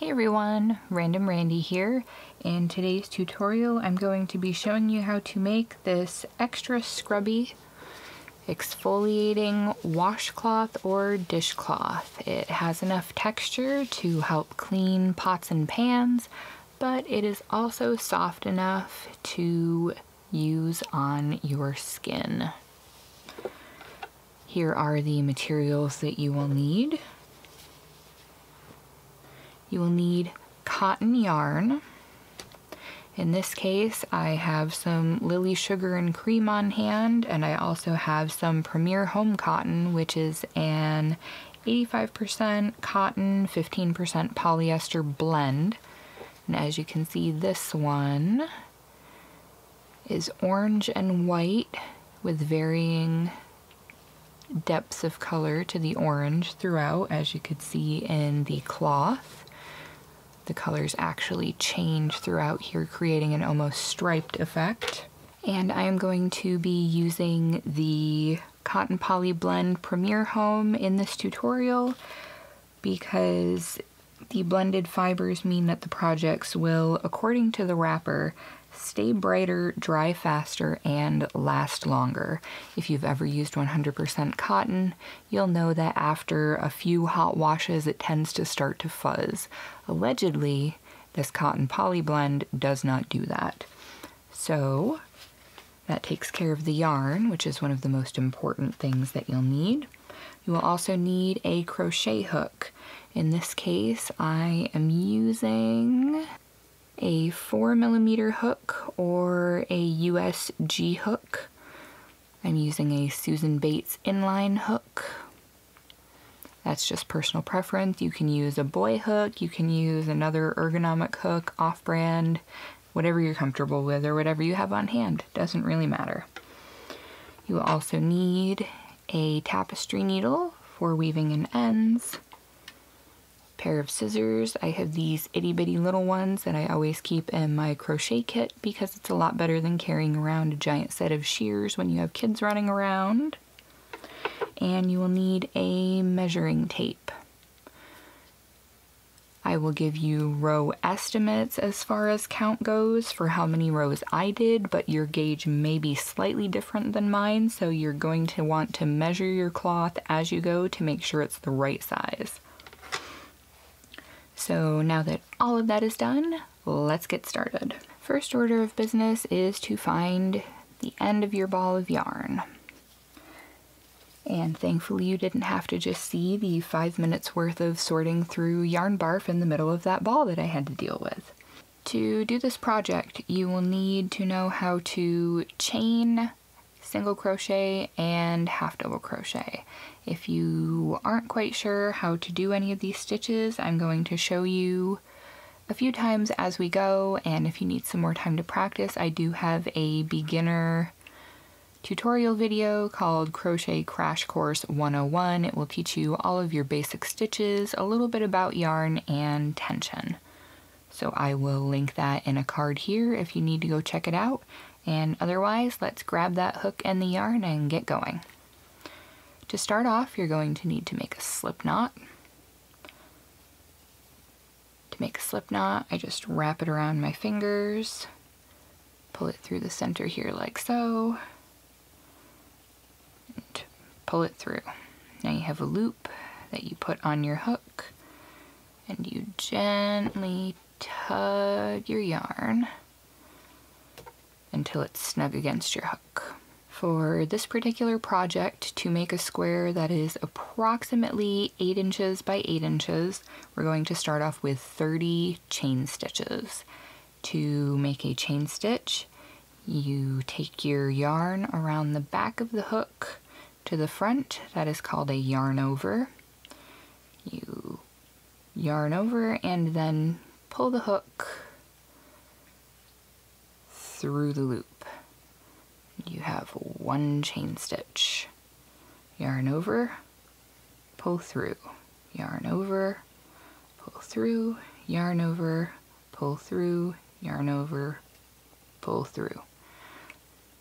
Hey everyone, Random Randi here. In today's tutorial I'm going to be showing you how to make this extra scrubby exfoliating washcloth or dishcloth. It has enough texture to help clean pots and pans, but it is also soft enough to use on your skin. Here are the materials that you will need. You will need cotton yarn. In this case, I have some Lily Sugar and Cream on hand, and I also have some Premier Home Cotton, which is an 85% cotton, 15% polyester blend. And as you can see, this one is orange and white with varying depths of color to the orange throughout, as you could see in the cloth the colors actually change throughout here, creating an almost striped effect. And I am going to be using the Cotton Poly Blend Premier Home in this tutorial because the blended fibers mean that the projects will, according to the wrapper, stay brighter, dry faster, and last longer. If you've ever used 100% cotton, you'll know that after a few hot washes it tends to start to fuzz. Allegedly, this cotton poly blend does not do that. So, that takes care of the yarn, which is one of the most important things that you'll need. You will also need a crochet hook. In this case, I am using a 4 millimeter hook or a USG hook. I'm using a Susan Bates inline hook. That's just personal preference. You can use a Boye hook, you can use another ergonomic hook, off brand, whatever you're comfortable with or whatever you have on hand. Doesn't really matter. You will also need a tapestry needle for weaving in ends, pair of scissors. I have these itty bitty little ones that I always keep in my crochet kit because it's a lot better than carrying around a giant set of shears when you have kids running around. And you will need a measuring tape. I will give you row estimates as far as count goes for how many rows I did, but your gauge may be slightly different than mine, so you're going to want to measure your cloth as you go to make sure it's the right size. So now that all of that is done, let's get started. First order of business is to find the end of your ball of yarn. And thankfully you didn't have to just see the five minutes worth of sorting through yarn barf in the middle of that ball that I had to deal with. To do this project, you will need to know how to chain, single crochet, and half double crochet. If you aren't quite sure how to do any of these stitches, I'm going to show you a few times as we go, and if you need some more time to practice, I do have a beginner tutorial video called Crochet Crash Course 101. It will teach you all of your basic stitches, a little bit about yarn, and tension. So I will link that in a card here if you need to go check it out. And otherwise, let's grab that hook and the yarn and get going. To start off, you're going to need to make a slip knot. To make a slip knot, I just wrap it around my fingers, pull it through the center here like so, pull it through. Now you have a loop that you put on your hook, and you gently tug your yarn until it's snug against your hook for this particular project to make a square that is approximately 8 inches by 8 inches, we're going to start off with 30 chain stitches. To make a chain stitch, you take your yarn around the back of the hook to the front, that is called a yarn over. You yarn over and then pull the hook through the loop you have one chain stitch. Yarn over, pull through, yarn over, pull through, yarn over, pull through, yarn over, pull through.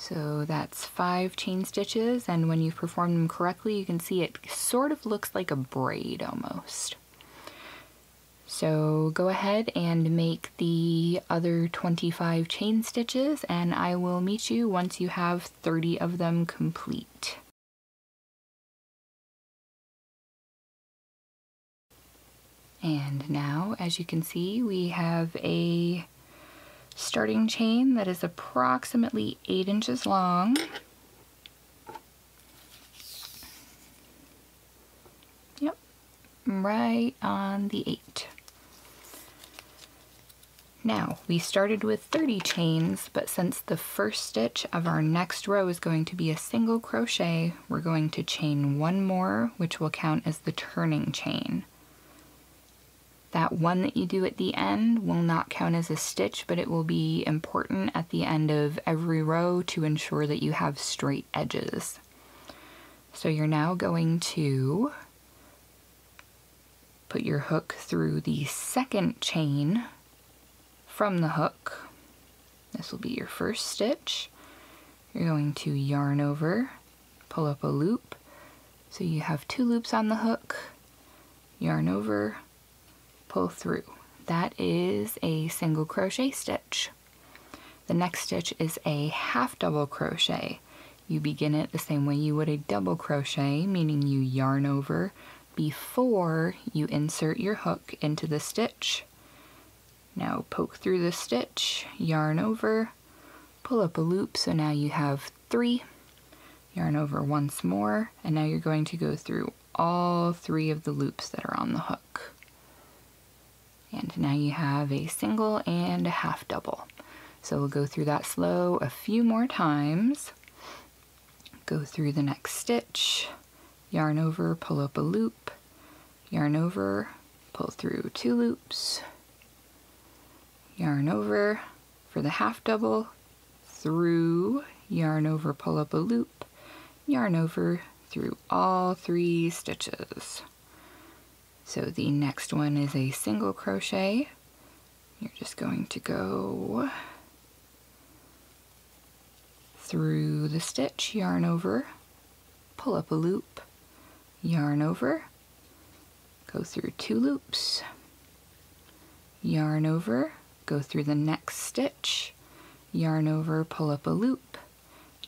So that's five chain stitches, and when you've performed them correctly, you can see it sort of looks like a braid almost. So go ahead and make the other 25 chain stitches and I will meet you once you have 30 of them complete. And now, as you can see, we have a starting chain that is approximately 8 inches long. Yep, right on the 8. Now, we started with 30 chains, but since the first stitch of our next row is going to be a single crochet, we're going to chain one more, which will count as the turning chain. That one that you do at the end will not count as a stitch, but it will be important at the end of every row to ensure that you have straight edges. So you're now going to put your hook through the second chain from the hook. This will be your first stitch. You're going to yarn over, pull up a loop. So you have two loops on the hook, yarn over, pull through. That is a single crochet stitch. The next stitch is a half double crochet. You begin it the same way you would a double crochet, meaning you yarn over before you insert your hook into the stitch. Now poke through the stitch, yarn over, pull up a loop, so now you have three, yarn over once more, and now you're going to go through all three of the loops that are on the hook. And now you have a single and a half double. So we'll go through that slow a few more times. Go through the next stitch, yarn over, pull up a loop, yarn over, pull through two loops, yarn over for the half double, through, yarn over, pull up a loop, yarn over through all three stitches. So the next one is a single crochet. You're just going to go through the stitch, yarn over, pull up a loop, yarn over, go through two loops, yarn over, go through the next stitch, yarn over, pull up a loop,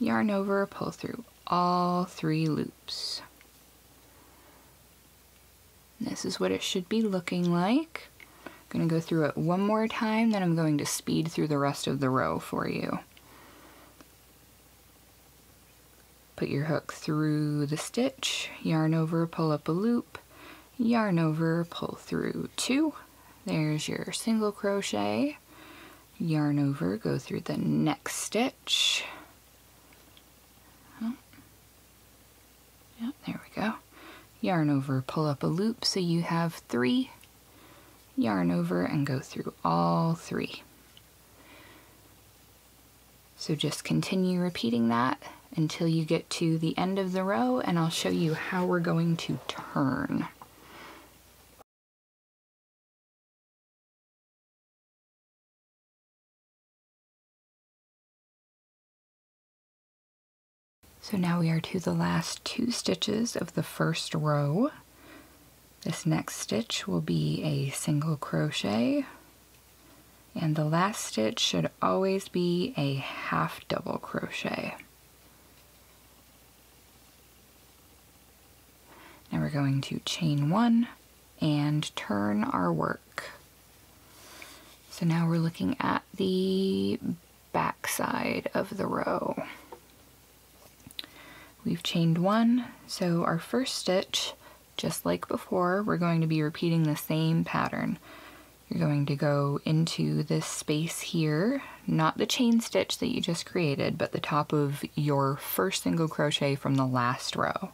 yarn over, pull through all three loops. This is what it should be looking like. I'm going to go through it one more time, then I'm going to speed through the rest of the row for you. Put your hook through the stitch, yarn over, pull up a loop, yarn over, pull through two. There's your single crochet. Yarn over, go through the next stitch. Oh. Yep, there we go yarn over, pull up a loop so you have three, yarn over and go through all three. So just continue repeating that until you get to the end of the row and I'll show you how we're going to turn. So now we are to the last two stitches of the first row. This next stitch will be a single crochet and the last stitch should always be a half double crochet. Now we're going to chain one and turn our work. So now we're looking at the back side of the row. We've chained one, so our first stitch, just like before, we're going to be repeating the same pattern. You're going to go into this space here, not the chain stitch that you just created, but the top of your first single crochet from the last row.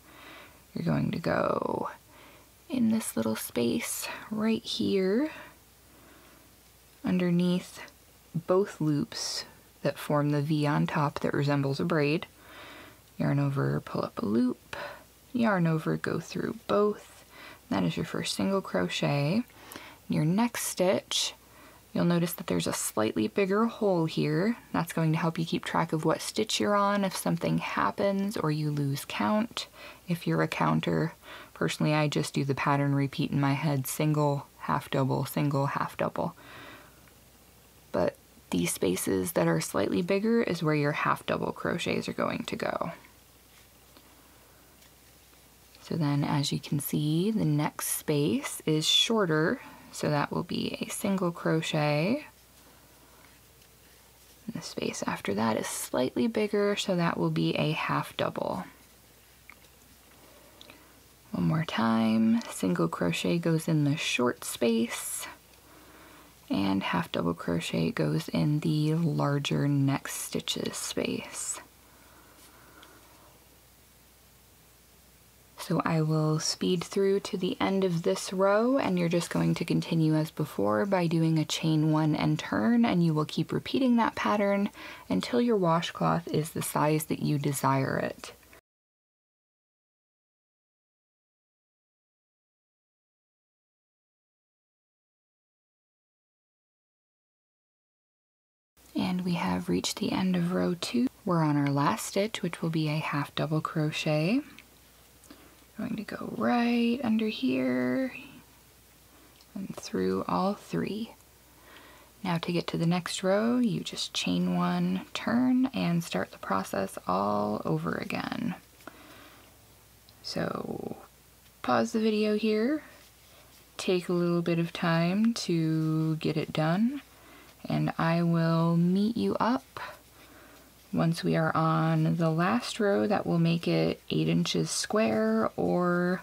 You're going to go in this little space right here underneath both loops that form the V on top that resembles a braid yarn over, pull up a loop, yarn over, go through both. That is your first single crochet. Your next stitch, you'll notice that there's a slightly bigger hole here. That's going to help you keep track of what stitch you're on if something happens or you lose count. If you're a counter, personally I just do the pattern repeat in my head, single, half double, single, half double. But these spaces that are slightly bigger is where your half double crochets are going to go. So then as you can see, the next space is shorter, so that will be a single crochet. And the space after that is slightly bigger, so that will be a half double. One more time, single crochet goes in the short space and half double crochet goes in the larger next stitches space. So I will speed through to the end of this row and you're just going to continue as before by doing a chain one and turn and you will keep repeating that pattern until your washcloth is the size that you desire it. And we have reached the end of row two. We're on our last stitch, which will be a half double crochet going to go right under here and through all three. Now to get to the next row, you just chain one, turn, and start the process all over again. So pause the video here, take a little bit of time to get it done, and I will meet you up once we are on the last row, that will make it 8 inches square or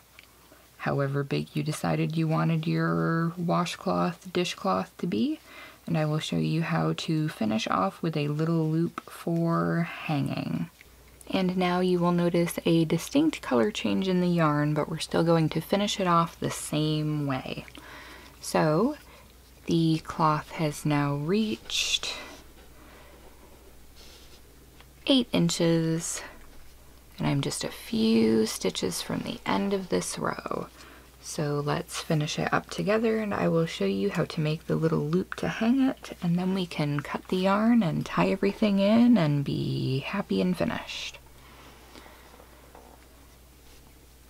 however big you decided you wanted your washcloth, dishcloth to be. And I will show you how to finish off with a little loop for hanging. And now you will notice a distinct color change in the yarn, but we're still going to finish it off the same way. So the cloth has now reached eight inches and I'm just a few stitches from the end of this row. So let's finish it up together and I will show you how to make the little loop to hang it and then we can cut the yarn and tie everything in and be happy and finished.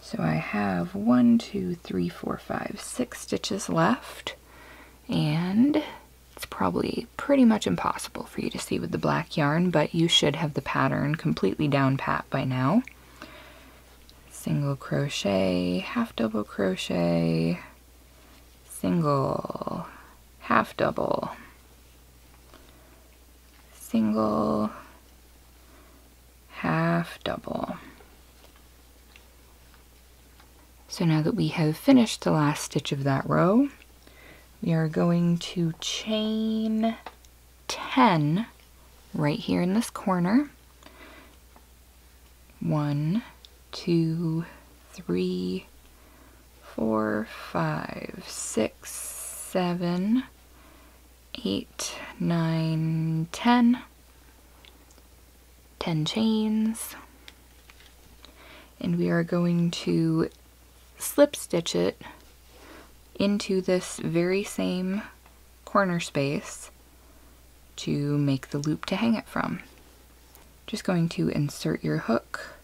So I have one, two, three, four, five, six stitches left and it's probably pretty much impossible for you to see with the black yarn, but you should have the pattern completely down pat by now. Single crochet, half double crochet, single, half double, single, half double. So now that we have finished the last stitch of that row, we are going to chain 10 right here in this corner. One, two, three, four, five, six, seven, eight, nine, ten. Ten chains. And we are going to slip stitch it into this very same corner space to make the loop to hang it from. Just going to insert your hook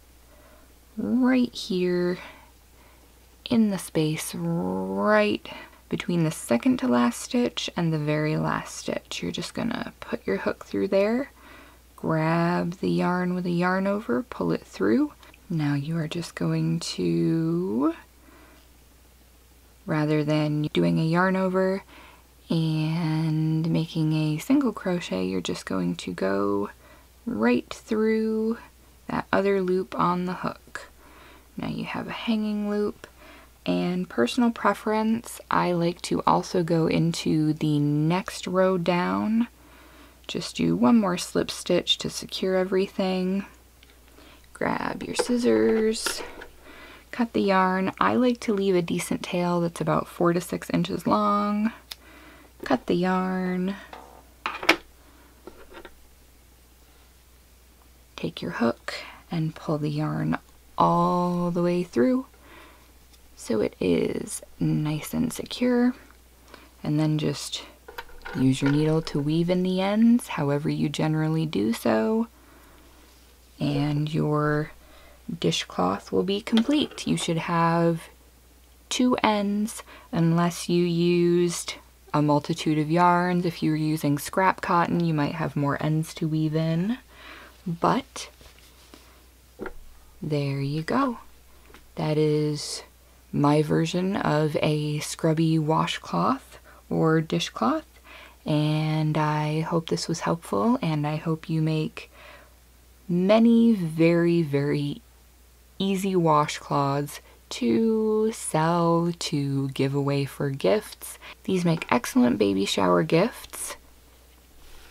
right here in the space right between the second to last stitch and the very last stitch. You're just gonna put your hook through there, grab the yarn with a yarn over, pull it through. Now you are just going to rather than doing a yarn over and making a single crochet you're just going to go right through that other loop on the hook. Now you have a hanging loop and personal preference I like to also go into the next row down. Just do one more slip stitch to secure everything. Grab your scissors cut the yarn. I like to leave a decent tail that's about four to six inches long. Cut the yarn. Take your hook and pull the yarn all the way through so it is nice and secure. And then just use your needle to weave in the ends however you generally do so. And your dishcloth will be complete. You should have two ends unless you used a multitude of yarns. If you're using scrap cotton, you might have more ends to weave in. But there you go. That is my version of a scrubby washcloth or dishcloth. And I hope this was helpful, and I hope you make many very, very easy washcloths to sell, to give away for gifts. These make excellent baby shower gifts.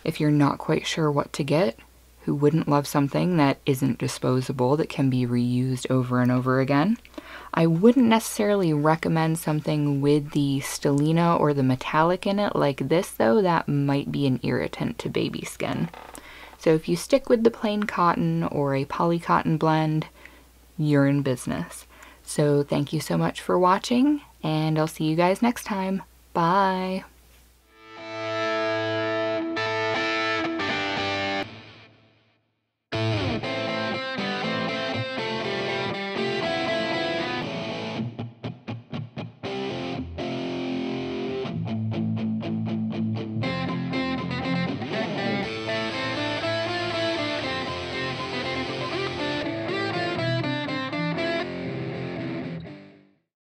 If you're not quite sure what to get, who wouldn't love something that isn't disposable that can be reused over and over again? I wouldn't necessarily recommend something with the stellina or the metallic in it like this though, that might be an irritant to baby skin. So if you stick with the plain cotton or a poly cotton blend, you're in business. So thank you so much for watching and I'll see you guys next time. Bye!